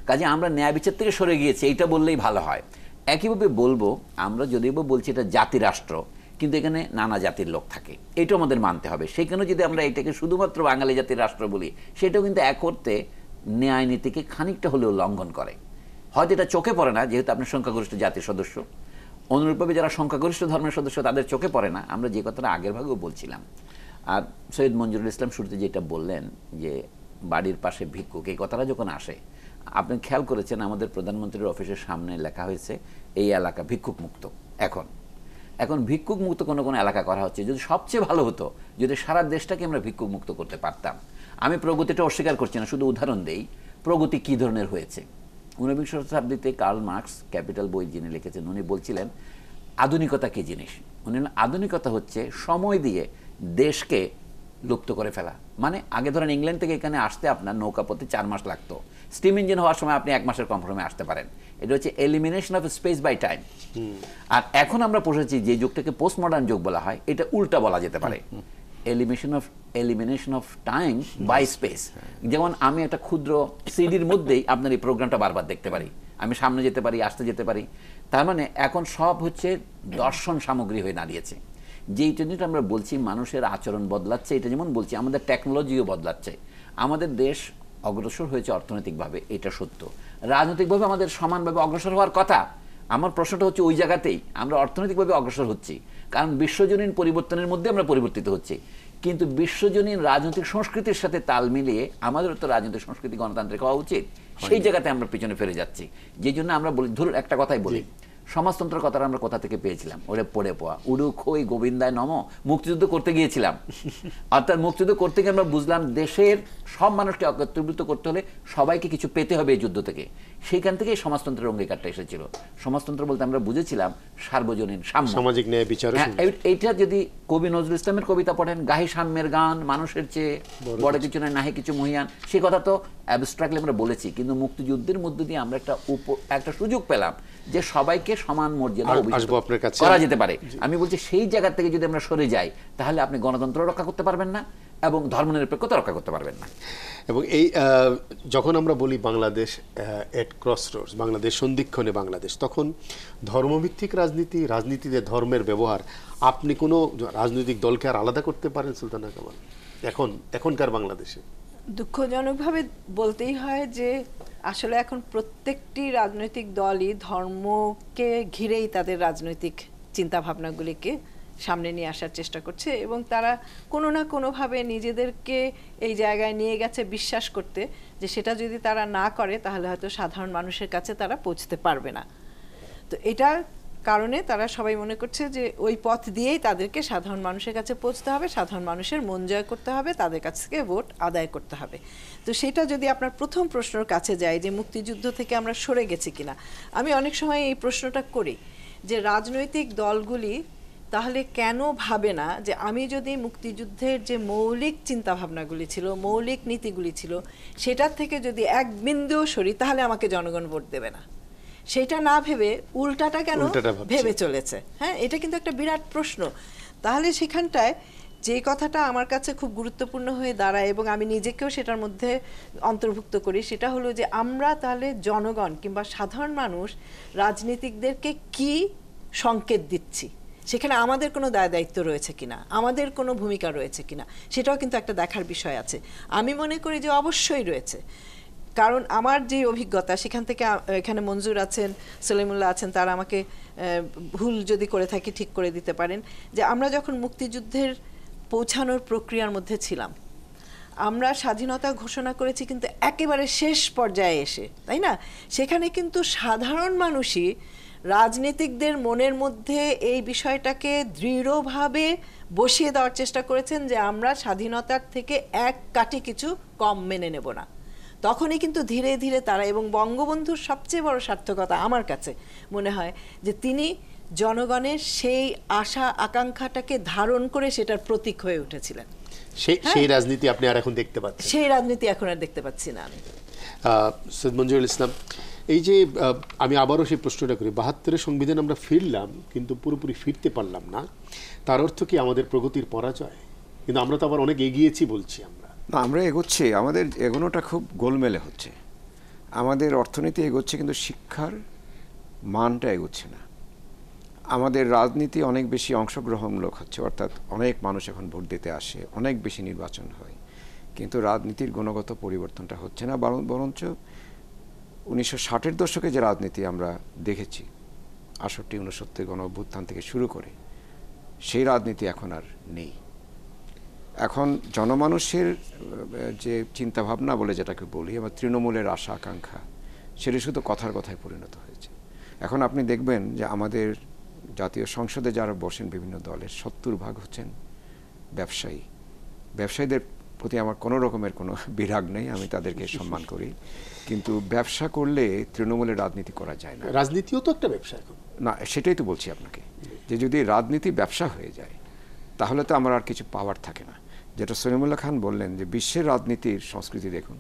কাজে আমরা ন্যায় বিচার থেকে সরে গিয়েছি, এইটা বললেই ভালো হয়। একইভাবে বলব, আমরা যদিও বলছি এটা জাতি রাষ্ট্র, কিন্তু এখানে নানা জাতির লোক থাকে। এটাও আমাদের মানতে হবে। সেখানেও যদি আমরা এটাকে শুধুমাত্র বাঙালি জাতির রাষ্ট্র বলি, সেটাও কিন্তু এক অর্থে ন্যায় নীতিকে খানিকটা হলেও লঙ্ঘন করে। হয়তো এটা চোখে পড়ে না, যেহেতু আপনি সংখ্যাগরিষ্ঠ জাতির সদস্য। অনুরূপভাবে যারা সংখ্যাগরিষ্ঠ ধর্মের সদস্য, তাদের চোখে পড়ে না। আমরা যে কথাটা আগের ভাগেও বলছিলাম। আর সৈয়দ মঞ্জুরুল ইসলাম শুরুতে যেটা বললেন, যে বাড়ির পাশে ভিক্ষুক, এই কথাটা যখন আসে আপনি খেয়াল করেছেন আমাদের প্রধানমন্ত্রীর অফিসের সামনে লেখা হয়েছে, এই এলাকা ভিক্ষুক মুক্ত এখন। এখন ভিক্ষুক মুক্ত কোনো কোনো এলাকা করা হচ্ছে। যদি সবচেয়ে ভালো হতো, যদি সারা দেশটাকে আমরা ভিক্ষুক মুক্ত করতে পারতাম। আমি প্রগতিটা অস্বীকার করছি না, শুধু উদাহরণ দেই। প্রগতি কী ধরনের হয়েছে? ঊনবিংশ শতাব্দীতে কার্ল মার্কস, ক্যাপিটাল বই যিনি লিখেছেন, উনি বলছিলেন, আধুনিকতা কী জিনিস? উনি আধুনিকতা হচ্ছে সময় দিয়ে দেশকে লুপ্ত করে ফেলা। মানে আগে ধরেন, ইংল্যান্ড থেকে এখানে আসতে আপনার নৌকাপথে চার মাস লাগতো। স্টিম ইঞ্জিন হওয়ার সময় আপনি এক মাসের কমফর্মে আসতে পারেন। এটা হচ্ছে elimination of space by time আর এখন আমরা পড়েছি যে যুগটাকে পোস্ট মডার্ন যুগ বলা হয় এটা উল্টা বলা যেতে পারে। Elimination of elimination of time by space যেমন আমি একটা ক্ষুদ্র সিডির মধ্যেই আপনার এই প্রোগ্রামটা বারবার দেখতে পারি। আমি সামনে যেতে পারি আসতে যেতে পারি। তার মানে এখন সব হচ্ছে দর্শন সামগ্রী হয়ে দাঁড়িয়েছে। যেই জন্যটা আমরা বলছি মানুষের আচরণ বদলাচ্ছে এটা যেমন বলছি আমাদের টেকনোলজিও বদলাচ্ছে। আমাদের দেশ অগ্রসর হয়েছে অর্থনৈতিকভাবে এটা সত্য। রাজনৈতিকভাবে আমাদের সমানভাবে অগ্রসর হওয়ার কথা আমার প্রশ্নটা হচ্ছে ওই জায়গাতেই আমরা অর্থনৈতিকভাবে অগ্রসর হচ্ছি কারণ বিশ্বজনীন পরিবর্তনের মধ্যে আমরা পরিবর্তিত হচ্ছি। কিন্তু বিশ্বজনীন রাজনৈতিক সংস্কৃতির সাথে তাল মিলিয়ে আমাদেরও তো রাজনৈতিক সংস্কৃতি গণতান্ত্রিক হওয়া উচিত। সেই জায়গাতে আমরা পিছনে ফিরে যাচ্ছি। যে জন্য আমরা বলি ধরুন একটা কথাই বলি সমাজতন্ত্রের কথাটা আমরা কোথা থেকে পেয়েছিলাম? ওরে পড়ে পোয়া উড়ু খই গোবিন্দায় নম। মুক্তিযুদ্ধ করতে গিয়েছিলাম। অর্থাৎ মুক্তিযুদ্ধ করতে গিয়ে আমরা বুঝলাম দেশের সব মানুষকে একত্রীভূত করতে হলে সবাইকে কিছু পেতে হবে এই যুদ্ধ থেকে। সেইখান থেকেই সমাজতন্ত্রের অঙ্গীকারটা এসেছিল। সমাজতন্ত্র বলতে আমরা বুঝেছিলাম সার্বজনীন সাম্য। সামাজিক ন্যায় বিচার হ্যাঁ, এই- এইটা যদি কবি নজরুল ইসলামের কবিতা পড়েন গাহি সাম্যের গান মানুষের চেয়ে বড় কিছু। নয় নাহি কিছু মহিয়ান। সে কথা তো অ্যাবস্ট্রাক্টলি আমরা বলেছি কিন্তু মুক্তিযুদ্ধের মধ্য দিয়ে আমরা একটা উপ- একটা সুযোগ পেলাম। যে সবাইকে সমান মর্যাদা। করা যেতে পারে। আমি বলছি সেই জায়গা থেকে যদি আমরা সরে যাই তাহলে আপনি গণতন্ত্র রক্ষা করতে পারবেন না এবং ধর্মনিরপেক্ষতা রক্ষা করতে পারবেন না। এবং এই যখন আমরা বলি Bangladesh at cross Rhodes Bangladesh সন্ধিক্ষণে বাংলাদেশ তখন ধর্মভিত্তিক রাজনীতি রাজনীতিতে ধর্মের ব্যবহার আপনি কোনো রাজনৈতিক দলকে আর আলাদা করতে পারেন সুলতানা কামাল? এখন এখনকার বাংলাদেশে। দুঃখজনকভাবে বলতেই হয় যে আসলে এখন প্রত্যেকটি রাজনৈতিক দলই ধর্মকে ঘিরেই তাদের রাজনৈতিক চিন্তা ভাবনাগুলিকে সামনে নিয়ে আসার চেষ্টা করছে এবং তারা কোনো না কোনোভাবে নিজেদেরকে এই জায়গায় নিয়ে গেছে বিশ্বাস করতে যে সেটা যদি তারা না করে, তাহলে হয়তো সাধারণ মানুষের কাছে তারা পৌঁছতে পারবে না। তো এটার কারণে তারা সবাই মনে করছে যে ওই পথ দিয়েই তাদেরকে সাধারণ মানুষের কাছে পৌঁছতে হবে, সাধারণ মানুষের মন জয় করতে হবে, তাদের কাছ থেকে ভোট আদায় করতে হবে। তো সেটা যদি আপনার প্রথম প্রশ্নর কাছে যায় যে মুক্তিযুদ্ধ থেকে আমরা সরে গেছি কিনা, আমি অনেক সময় এই প্রশ্নটা করি যে রাজনৈতিক দলগুলি তাহলে কেন ভাবে না যে আমি যদি মুক্তিযুদ্ধের যে মৌলিক চিন্তাভাবনাগুলি ছিল, মৌলিক নীতিগুলি ছিল, সেটার থেকে যদি এক বিন্দুও সরি, তাহলে আমাকে জনগণ ভোট দেবে না। সেটা না ভেবে উল্টাটা কেন ভেবে চলেছে? হ্যাঁ এটা কিন্তু একটা বিরাট প্রশ্ন। তাহলে সেখানটায় যে কথাটা আমার কাছে খুব গুরুত্বপূর্ণ হয়ে দাঁড়ায় এবং আমি নিজেকেও সেটার মধ্যে অন্তর্ভুক্ত করি সেটা হলো যে আমরা তাহলে জনগণ কিংবা সাধারণ মানুষ রাজনীতিকদেরকে কি সংকেত দিচ্ছি? সেখানে আমাদের কোনো দায় দায়িত্ব রয়েছে কিনা? আমাদের কোনো ভূমিকা রয়েছে কিনা? সেটাও কিন্তু একটা দেখার বিষয় আছে। আমি মনে করি যে অবশ্যই রয়েছে। কারণ আমার যে অভিজ্ঞতা, সেখান থেকে এখানে মঞ্জুর আছেন সলিমুল্লাহ আছেন, তারা আমাকে ভুল যদি করে থাকি ঠিক করে দিতে পারেন, যে আমরা যখন মুক্তিযুদ্ধের পৌঁছানোর প্রক্রিয়ার মধ্যে ছিলাম, আমরা স্বাধীনতা ঘোষণা করেছি কিন্তু একেবারে শেষ পর্যায়ে এসে, তাই না? সেখানে কিন্তু সাধারণ মানুষই রাজনীতিকদের মনের মধ্যে এই বিষয়টাকে দৃঢ়ভাবে বসিয়ে দেওয়ার চেষ্টা করেছেন যে আমরা স্বাধীনতার থেকে এক কাঠি কিছু কম মেনে নেব না। তখনই কিন্তু ধীরে ধীরে তারা এবং বঙ্গবন্ধুর সবচেয়ে বড় সার্থকতা আমার কাছে মনে হয় যে তিনি জনগণের সেই আশা আকাঙ্ক্ষাটাকে ধারণ করে সেটার প্রতীক হয়ে উঠেছিলেন। সেই হ্যাঁ। সেই রাজনীতি আপনি আর এখন দেখতে পাচ্ছেন। সেই রাজনীতি এখন আর দেখতে পাচ্ছি না আমি। সৈয়দ মঞ্জুরুল ইসলাম এই যে আমি আবারও সেই প্রশ্নটা করি বাহাত্তরের সংবিধান আমরা ফিরলাম কিন্তু পুরোপুরি ফিরতে পারলাম না। তার অর্থ কি আমাদের প্রগতির পরাজয়? কিন্তু আমরা তো আবার অনেক এগিয়েছি বলছি আমরা। না, আমরা এগোচ্ছি। আমাদের এগোনোটা খুব গোলমেলে হচ্ছে। আমাদের অর্থনীতি এগোচ্ছে কিন্তু শিক্ষার মানটা এগোচ্ছে না। আমাদের রাজনীতি অনেক বেশি অংশগ্রহণমূলক হচ্ছে, অর্থাৎ অনেক মানুষ এখন ভোট দিতে আসে, অনেক বেশি নির্বাচন হয়। কিন্তু রাজনীতির গুণগত পরিবর্তনটা হচ্ছে না, বরং, বরঞ্চ উনিশশো ষাটের দশকে যে রাজনীতি আমরা দেখেছি, আষট্টি উনসত্তর গণ অভ্যুত্থান থেকে শুরু করে, সেই রাজনীতি এখন আর নেই। এখন জনমানুষের যে চিন্তাভাবনা বলে যেটাকে বলি আমার তৃণমূলের আশা আকাঙ্ক্ষা সেটা শুধু কথার কথায় পরিণত হয়েছে। এখন আপনি দেখবেন যে আমাদের জাতীয় সংসদে যারা বসেন বিভিন্ন দলের সত্তর ভাগ হচ্ছেন ব্যবসায়ী। ব্যবসায়ীদের প্রতি আমার কোনো রকমের কোনো বিরাগ নেই আমি তাদেরকে সম্মান করি। কিন্তু ব্যবসা করলে তৃণমূলের রাজনীতি করা যায় না। রাজনীতিও তো একটা ব্যবসা না সেটাই তো বলছি আপনাকে। যে যদি রাজনীতি ব্যবসা হয়ে যায় তাহলে তো আমার আর কিছু পাওয়ার থাকে না। যেটা সলিমুল্লাহ খান বললেন যে বিশ্বের রাজনীতির সংস্কৃতি দেখুন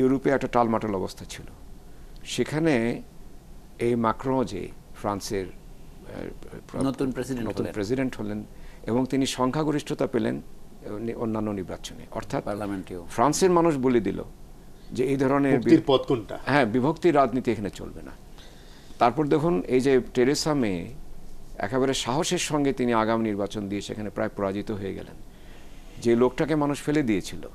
ইউরোপে একটা টালমাটাল অবস্থা ছিল। সেখানে এই মাক্রো যে ফ্রান্সের নতুন president নতুন প্রেসিডেন্ট হলেন এবং তিনি সংখ্যাগরিষ্ঠতা পেলেন অন্যান্য নির্বাচনে। অর্থাৎ পার্লামেন্টেও। ফ্রান্সের মানুষ বলে দিল যে এই ধরনের পথ কোনটা? হ্যাঁ বিভক্তির রাজনীতি এখানে চলবে না। তারপর দেখুন এই যে টেরেসা মে একেবারে সাহসের সঙ্গে তিনি আগাম নির্বাচন দিয়ে সেখানে প্রায় পরাজিত হয়ে গেলেন। যে লোকটাকে মানুষ ফেলে দিয়েছিল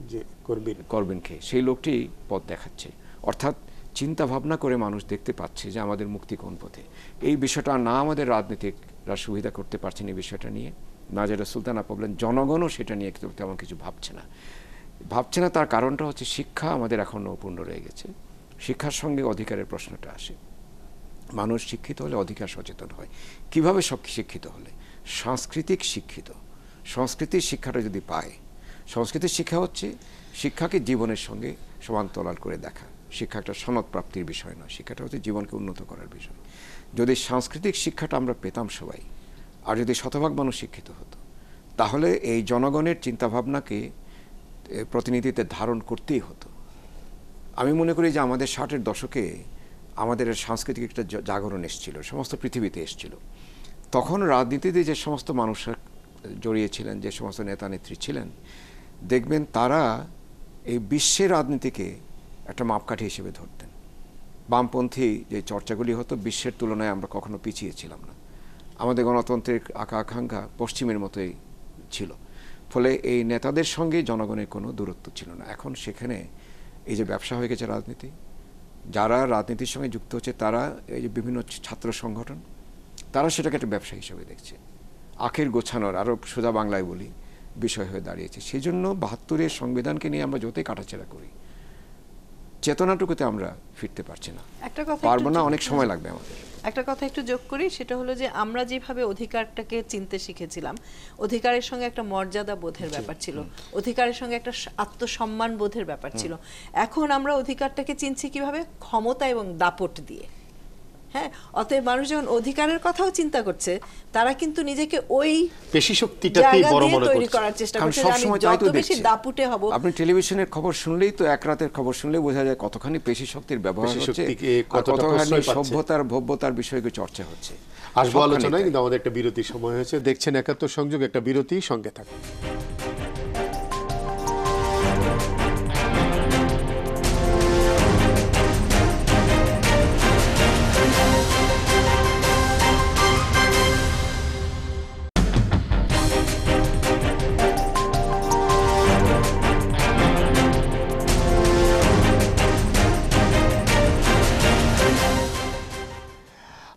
যে করবেন। করবেনকে সেই লোকটি পথ দেখাচ্ছে। অর্থাৎ চিন্তা ভাবনা করে মানুষ দেখতে পাচ্ছে যে আমাদের মুক্তি কোন পথে। এই বিষয়টা না আমাদের রাজনীতিকরা সুবিধা করতে পারছেন এই বিষয়টা নিয়ে। না যেটা সুলতানা বললেন জনগণও সেটা নিয়ে কিন্তু তেমন কিছু ভাবছে না। ভাবছে না তার কারণটা হচ্ছে শিক্ষা আমাদের এখনও অপূর্ণ রয়ে গেছে। শিক্ষার সঙ্গে অধিকারের প্রশ্নটা আসে। মানুষ শিক্ষিত হলে অধিকার সচেতন হয়। কীভাবে সব শিক্ষিত হলে? সাংস্কৃতিক শিক্ষিত। সংস্কৃতির শিক্ষাটা যদি পায় সংস্কৃতির শিক্ষা হচ্ছে শিক্ষাকে জীবনের সঙ্গে সমান্তরাল করে দেখা। শিক্ষা একটা সনদ প্রাপ্তির বিষয় নয় শিক্ষাটা হচ্ছে জীবনকে উন্নত করার বিষয়। যদি সাংস্কৃতিক শিক্ষাটা আমরা পেতাম সবাই আর যদি শতভাগ মানুষ শিক্ষিত হতো তাহলে এই জনগণের চিন্তাভাবনাকে এ, প্রতিনিধিত্বে ধারণ করতেই হতো। আমি মনে করি যে আমাদের ষাটের দশকে আমাদের সাংস্কৃতিক একটা জাগরণ এসেছিল সমস্ত পৃথিবীতে এসেছিল। তখন রাজনীতিতে যে সমস্ত মানুষরা জড়িয়েছিলেন, যে সমস্ত নেতা নেত্রী ছিলেন, দেখবেন তারা এই বিশ্বের রাজনীতিকে একটা মাপকাঠি হিসেবে ধরতেন। বামপন্থী যে চর্চাগুলি হতো, বিশ্বের তুলনায় আমরা কখনো পিছিয়ে ছিলাম না। আমাদের গণতন্ত্রের আকা আকাঙ্ক্ষা পশ্চিমের মতোই ছিল। ফলে এই নেতাদের সঙ্গে জনগণের কোনো দূরত্ব ছিল না। এখন সেখানে এই যে ব্যবসা হয়ে গেছে রাজনীতি, যারা রাজনীতির সঙ্গে যুক্ত হচ্ছে, তারা এই যে বিভিন্ন ছাত্র সংগঠন, তারা সেটাকে একটা ব্যবসা হিসেবে দেখছে। আখের গোছানোর আরও সোজা বাংলায় বলি বিষয় হয়ে দাঁড়িয়েছে। সেই জন্য বাহাত্তরের সংবিধানকে নিয়ে আমরা যতই কাটাছেড়া করি চেতনাটুকুতে আমরা ফিরতে পারছি না। একটা কথা পারব না অনেক সময় লাগবে আমাদের। একটা কথা একটু যোগ করি সেটা হলো যে আমরা যেভাবে অধিকারটাকে চিনতে শিখেছিলাম অধিকারের সঙ্গে একটা মর্যাদা বোধের ব্যাপার ছিল অধিকারের সঙ্গে একটা আত্মসম্মান বোধের ব্যাপার ছিল। এখন আমরা অধিকারটাকে চিনছি কীভাবে? ক্ষমতা এবং দাপট দিয়ে। হ্যাঁ অতএব মানুষ যখন অধিকারের কথাও চিন্তা করছে তারা কিন্তু নিজেকে ওই পেশি শক্তিটাকেই বড় মনে তৈরি করছে। করার চেষ্টা করছে যে আমি যত বেশি দাপুটে হব। আপনি টেলিভিশনের খবর শুনলেই তো এক রাতের খবর শুনলেই বোঝা যায় কতখানি পেশি শক্তির ব্যবহার পেশি হচ্ছে শক্তিকে কতখানি সভ্যতার ভব্যতার বিষয়কে চর্চা হচ্ছে। আসব আলোচনায় কিন্তু আমাদের একটা বিরতির সময় হয়েছে। দেখছেন একাত্তর সংযোগ একটা বিরতি সঙ্গে থাকুন।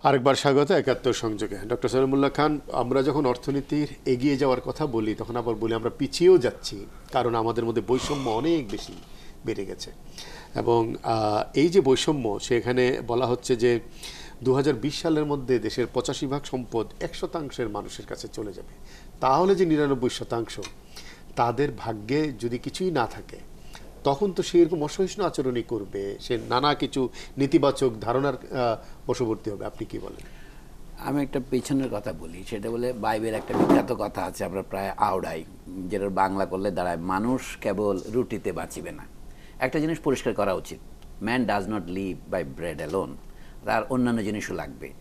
আরেকবার স্বাগত, একাত্তর সংযোগে। ডক্টর সলিমুল্লাহ খান, আমরা যখন অর্থনীতির এগিয়ে যাওয়ার কথা বলি, তখন আবার বলি আমরা পিছিয়েও যাচ্ছি, কারণ আমাদের মধ্যে বৈষম্য অনেক বেশি বেড়ে গেছে। এবং এই যে বৈষম্য, সেখানে বলা হচ্ছে যে দু হাজার বিশ সালের মধ্যে দেশের পঁচাশি ভাগ সম্পদ এক শতাংশের মানুষের কাছে চলে যাবে। তাহলে যে নিরানব্বই শতাংশ, তাদের ভাগ্যে যদি কিছুই না থাকে তখন তো সে এরকম অসহিষ্ণু আচরণই করবে। সে নানা কিছু নেতিবাচক ধারণার বশবর্তী হবে। আপনি কি বলেন? আমি একটা পেছনের কথা বলি। সেটা বলে বাইবেল একটা বিখ্যাত কথা আছে, আমরা প্রায় আওড়াই, যেটা বাংলা করলে দাঁড়ায়, মানুষ কেবল রুটিতে বাঁচিবে না। একটা জিনিস পরিষ্কার করা উচিত। Man does not live by bread alone তার অন্যান্য জিনিসও লাগবে।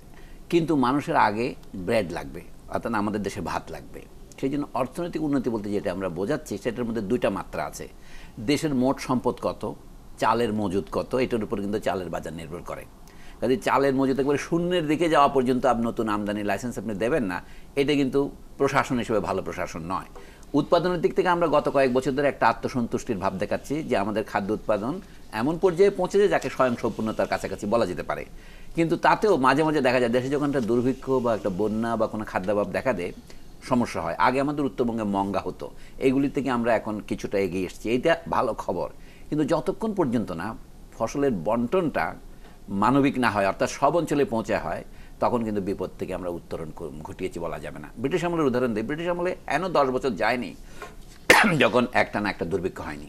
কিন্তু মানুষের আগে ব্রেড লাগবে, অর্থাৎ আমাদের দেশে ভাত লাগবে। সেই জন্য অর্থনৈতিক উন্নতি বলতে যেটা আমরা বোঝাচ্ছি, সেটার মধ্যে দুইটা মাত্রা আছে। দেশের মোট সম্পদ কত? চালের মজুদ কত? এটার উপর কিন্তু চালের বাজার নির্ভর করে। কাজে চালের মজুদ একবারে শূন্যের দিকে যাওয়া পর্যন্ত আপনি নতুন আমদানি লাইসেন্স আপনি দেবেন না, এটা কিন্তু প্রশাসন হিসেবে ভালো প্রশাসন নয়। উৎপাদনের দিক থেকে আমরা গত কয়েক বছর ধরে একটা আত্মসন্তুষ্টির ভাব দেখাচ্ছি যে আমাদের খাদ্য উৎপাদন এমন পর্যায়ে পৌঁছেছে যাকে স্বয়ং সম্পূর্ণতার কাছাকাছি বলা যেতে পারে। কিন্তু তাতেও মাঝে মাঝে দেখা যায় দেশে যখন একটা দুর্ভিক্ষ বা একটা বন্যা বা কোনো খাদ্যাভাব দেখা দেয় সমস্যা হয়। আগে আমাদের উত্তরবঙ্গে মঙ্গা হতো। এইগুলি থেকে আমরা এখন কিছুটা এগিয়ে এসেছি। এইটা ভালো খবর। কিন্তু যতক্ষণ পর্যন্ত না ফসলের বন্টনটা মানবিক না হয়, অর্থাৎ সব অঞ্চলে পৌঁছে হয়, তখন কিন্তু বিপদ থেকে আমরা উত্তরণ ঘটিয়েছি বলা যাবে না। ব্রিটিশ আমলের উদাহরণ দিই। ব্রিটিশ আমলে এন দশ বছর যায়নি, যখন একটা না একটা দুর্ভিক্ষ হয়নি।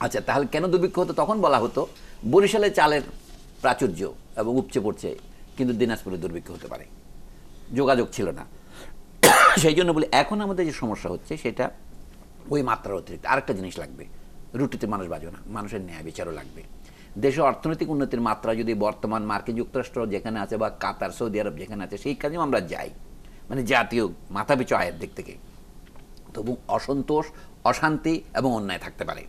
আচ্ছা তাহলে কেন দুর্ভিক্ষ হতো? তখন বলা হতো, বরিশালে চালের প্রাচুর্য এবং উপচে পড়ছে, কিন্তু দিনাজপুরে দুর্ভিক্ষ হতে পারে। যোগাযোগ ছিল না। সেই জন্য বলি, এখন আমাদের যে সমস্যা হচ্ছে সেটা ওই মাত্রার অতিরিক্ত। আরেকটা জিনিস লাগবে, রুটিতে মানুষ বাজবে না, মানুষের ন্যায় বিচারও লাগবে। দেশে অর্থনৈতিক উন্নতির মাত্রা যদি বর্তমান মার্কিন যুক্তরাষ্ট্র যেখানে আছে বা কাতার, সৌদি আরব যেখানে আছে, সেই কাজেও আমরা যাই। মানে জাতীয় মাথাপিছু আয়ের দিক থেকে। তবু অসন্তোষ, অশান্তি এবং অন্যায় থাকতে পারে।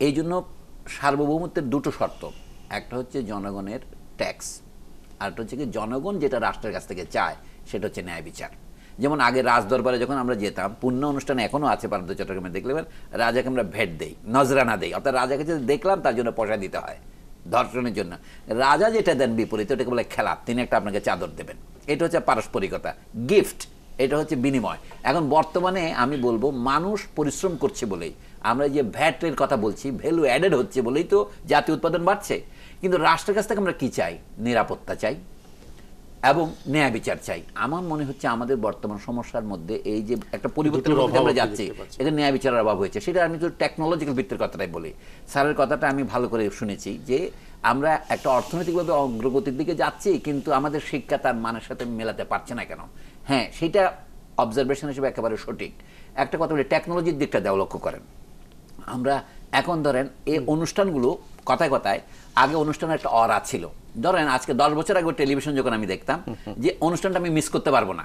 এই জন্য সার্বভৌমত্বের দুটো শর্ত। একটা হচ্ছে জনগণের ট্যাক্স আরেকটা হচ্ছে কি, জনগণ যেটা রাষ্ট্রের কাছ থেকে চায়, সেটা হচ্ছে ন্যায় বিচার। যেমন আগে রাজদরবারে যখন আমরা যেতাম পূর্ণ অনুষ্ঠান এখনও আছে পার্বত্য চট্টগ্রামে, দেখলে রাজাকে আমরা ভেট দেই, নজরানা দেই। অর্থাৎ রাজাকে যদি দেখলাম, তার জন্য পয়সা দিতে হয়, ধর্ষণের জন্য। রাজা যেটা দেন বিপরীত, ওটাকে বলে খেলা তিনি একটা আপনাকে চাদর দেবেন। এটা হচ্ছে পারস্পরিকতা, গিফট, এটা হচ্ছে বিনিময়। এখন বর্তমানে আমি বলব, মানুষ পরিশ্রম করছে বলেই, আমরা যে ভ্যাটের কথা বলছি ভ্যালু অ্যাডেড হচ্ছে বলেই তো জাতীয় উৎপাদন বাড়ছে। কিন্তু রাষ্ট্রের কাছ থেকে আমরা কি চাই? নিরাপত্তা চাই। এবং ন্যায় বিচার চাই। আমার মনে হচ্ছে আমাদের বর্তমান সমস্যার মধ্যে এই যে একটা পরিবর্তনের মধ্যে আমরা যাচ্ছি এটা ন্যায় বিচারের অভাব হয়েছে। সেটা আমি তো টেকনোলজিক্যাল ভিত্তির কথাটাই বলি। স্যারের কথাটা আমি ভালো করে শুনেছি যে আমরা একটা অর্থনৈতিকভাবে অগ্রগতির দিকে যাচ্ছি কিন্তু আমাদের শিক্ষা তার মানের সাথে মেলাতে পারছে না কেন? হ্যাঁ সেটা অবজারভেশন হিসেবে একেবারে সঠিক। একটা কথা বলি টেকনোলজির দিকটা দেওয়া লক্ষ্য করেন। আমরা এখন ধরেন এই অনুষ্ঠানগুলো কথায় কথায় আগে অনুষ্ঠানের একটা অরা ছিল। ধরেন আজকে দশ বছর আগে টেলিভিশন যখন আমি দেখতাম যে অনুষ্ঠানটা আমি মিস করতে পারব না।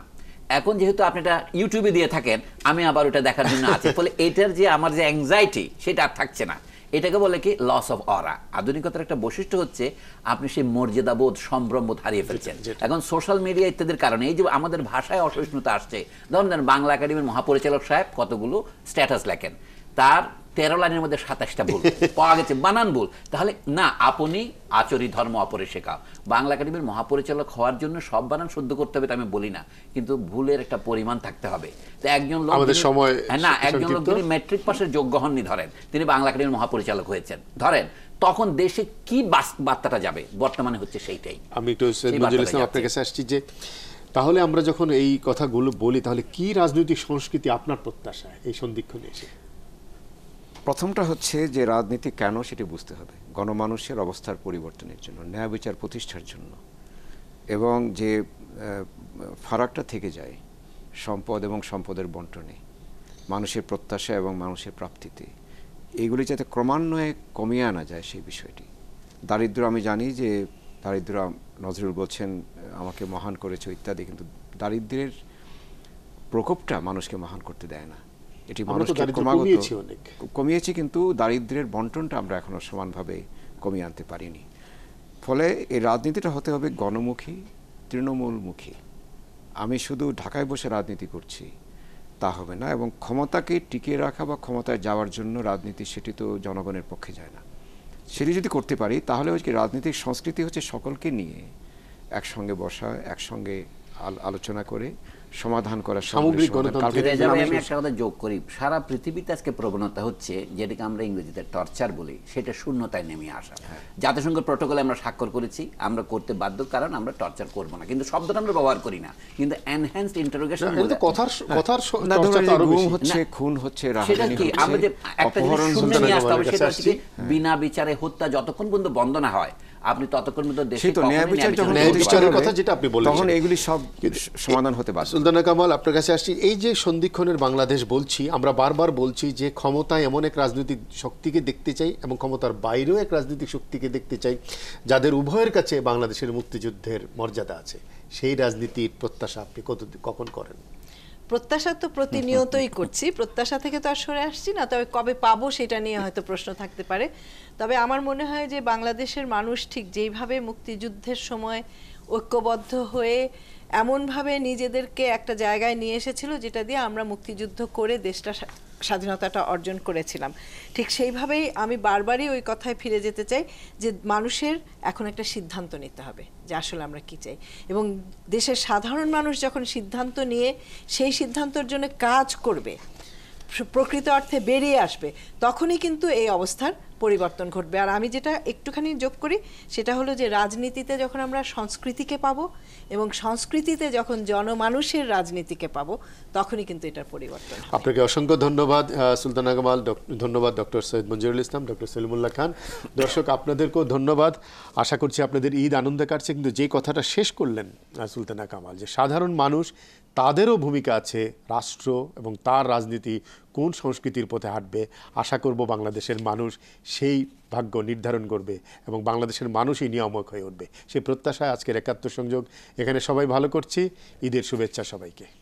এখন যেহেতু আপনি এটা ইউটিউবে দিয়ে থাকেন আমি আবার ওটা দেখার জন্য আছি। ফলে এটার যে আমার যে অ্যাংজাইটি সেটা আর থাকছে না। এটাকে বলে কি? লস অফ অরা আধুনিকতার একটা বৈশিষ্ট্য হচ্ছে আপনি সেই মর্যাদাবোধ সম্ভ্রমবোধ হারিয়ে ফেলছেন। এখন সোশ্যাল মিডিয়া ইত্যাদির কারণে এই যে আমাদের ভাষায় অসহিষ্ণুতা আসছে। ধরুন বাংলা একাডেমির মহাপরিচালক সাহেব কতগুলো স্ট্যাটাস লেখেন। তার তেরো লাইনের মধ্যে সাতাশটা ভুল। পাওয়া গেছে বানান ভুল। তাহলে না আপনি আচরি ধর্ম অপরে শেখাও বাংলা একাডেমির মহাপরিচালক হওয়ার জন্য সব বানান শুদ্ধ করতে হবে আমি বলি না। কিন্তু ভুলের একটা পরিমাণ থাকতে হবে। তো একজন লোক আমাদের সময় হ্যাঁ, না একজন লোক। যিনি মেট্রিক পাশের যোগ্য হননি ধরেন। তিনি বাংলা একাডেমির মহাপরিচালক হয়েছেন। ধরেন তখন দেশে কি বার্তাটা যাবে? বর্তমানে হচ্ছে সেইটাই। আমি একটু আপনার কাছে আসছি যে তাহলে আমরা যখন এই কথাগুলো বলি তাহলে কি রাজনৈতিক সংস্কৃতি আপনার প্রত্যাশা এই সন্ধিক্ষণে এসে? প্রথমটা হচ্ছে যে রাজনীতি কেন সেটি বুঝতে হবে। গণমানুষের অবস্থার পরিবর্তনের জন্য, ন্যায় বিচার প্রতিষ্ঠার জন্য। এবং যে ফারাকটা থেকে যায় সম্পদ এবং সম্পদের বন্টনে, মানুষের প্রত্যাশা এবং মানুষের প্রাপ্তিতে। এগুলি যাতে ক্রমান্বয়ে কমিয়ে আনা যায় সেই বিষয়টি। দারিদ্র আমি জানি যে দারিদ্র নজরুল বলছেন, আমাকে মহান করেছে ইত্যাদি, কিন্তু দারিদ্রের প্রকোপটা মানুষকে মহান করতে দেয় না। এটি মানুষকে ক্রমাগত কমিয়েছি কিন্তু দারিদ্রের বন্টনটা আমরা এখনও সমানভাবে কমিয়ে আনতে পারিনি। ফলে এই রাজনীতিটা হতে হবে গণমুখী তৃণমূলমুখী। আমি শুধু ঢাকায় বসে রাজনীতি করছি তা হবে না এবং ক্ষমতাকে টিকিয়ে রাখা বা ক্ষমতায় যাওয়ার জন্য রাজনীতি সেটি তো জনগণের পক্ষে যায় না। সেটি যদি করতে পারি তাহলে হচ্ছে রাজনৈতিক সংস্কৃতি হচ্ছে সকলকে নিয়ে একসঙ্গে বসা একসঙ্গে আলোচনা করে সমাধান করা সামগ্রিক আমি একটা কথা যোগ করি। সারা পৃথিবীতে আজকে প্রবণতা হচ্ছে যেটাকে আমরা ইংরেজিতে টর্চার বলি সেটা শূন্যতায় নেমে আসা। জাতিসংঘ প্রোটোকলে আমরা স্বাক্ষর করেছি আমরা করতে বাধ্য কারণ আমরা টর্চার করব না। কিন্তু শব্দটা আমরা ব্যবহার করি না। কিন্তু এনহ্যান্সড ইন্টারোগেশন কথার কথার আরও গুম হচ্ছে খুন হচ্ছে সেটা কি? আমরা যে একটা জিনিস শূন্য নিয়ে আসতে হবে সেটা কি? বিনা বিচারে হত্যা যতক্ষণ পর্যন্ত বন্ধ না হয় আপনি ততক্ষণ পর্যন্ত দেশে তো ন্যায় বিচার যখন ন্যায় বিচারের কথা যেটা আপনি বলেছেন। তখন এগুলি সব সমাধান হতে পারে সুলতানা কামাল আপনার কাছে আসছি। এই যে সন্ধিক্ষণের বাংলাদেশ বলছি আমরা বারবার বলছি যে ক্ষমতায় এমন এক রাজনৈতিক শক্তিকে দেখতে চাই এবং ক্ষমতার বাইরেও এক রাজনৈতিক শক্তিকে দেখতে চাই যাদের উভয়ের কাছে বাংলাদেশের মুক্তিযুদ্ধের মর্যাদা আছে। সেই রাজনীতির প্রত্যাশা আপনি কত কখন করেন? প্রত্যাশা তো প্রতিনিয়তই করছি। প্রত্যাশা থেকে তো আর সরে আসছি না, তবে কবে পাবো সেটা নিয়ে হয়তো প্রশ্ন থাকতে পারে। তবে আমার মনে হয় যে বাংলাদেশের মানুষ ঠিক যেইভাবে মুক্তিযুদ্ধের সময় ঐক্যবদ্ধ হয়ে এমনভাবে নিজেদেরকে একটা জায়গায় নিয়ে এসেছিল, যেটা দিয়ে আমরা মুক্তিযুদ্ধ করে দেশটা স্বাধীনতাটা অর্জন করেছিলাম। ঠিক সেইভাবেই আমি বারবারই ওই কথায় ফিরে যেতে চাই যে মানুষের এখন একটা সিদ্ধান্ত নিতে হবে যে আসলে আমরা কি চাই। এবং দেশের সাধারণ মানুষ যখন সিদ্ধান্ত নিয়ে সেই সিদ্ধান্তর জন্য কাজ করবে প্রকৃত অর্থে বেরিয়ে আসবে, তখনই কিন্তু এই অবস্থার পরিবর্তন ঘটবে। আর আমি যেটা একটুখানি যোগ করি, সেটা হলো যে রাজনীতিতে যখন আমরা সংস্কৃতিকে পাবো এবং সংস্কৃতিতে যখন জনমানুষের রাজনীতিকে পাবো, তখনই কিন্তু এটার পরিবর্তন আপনাকে অসংখ্য ধন্যবাদ সুলতানা কামাল ধন্যবাদ ডক্টর সৈয়দ মঞ্জুরুল ইসলাম, ডক্টর সলিমুল্লাহ খান। দর্শক, আপনাদেরকেও ধন্যবাদ। আশা করছি আপনাদের ঈদ আনন্দে কাটছে, কিন্তু যে কথাটা শেষ করলেন সুলতানা কামাল যে সাধারণ মানুষ তাদেরও ভূমিকা আছে রাষ্ট্র এবং তার রাজনীতি কোন সংস্কৃতির পথে হাঁটবে, আশা করব বাংলাদেশের মানুষ সেই ভাগ্য নির্ধারণ করবে এবং বাংলাদেশের মানুষই নিয়ামক হয়ে উঠবে। সেই প্রত্যাশায় আজকের একাত্তর সংযোগ। এখানে সবাই ভালো করছি। ঈদের শুভেচ্ছা সবাইকে।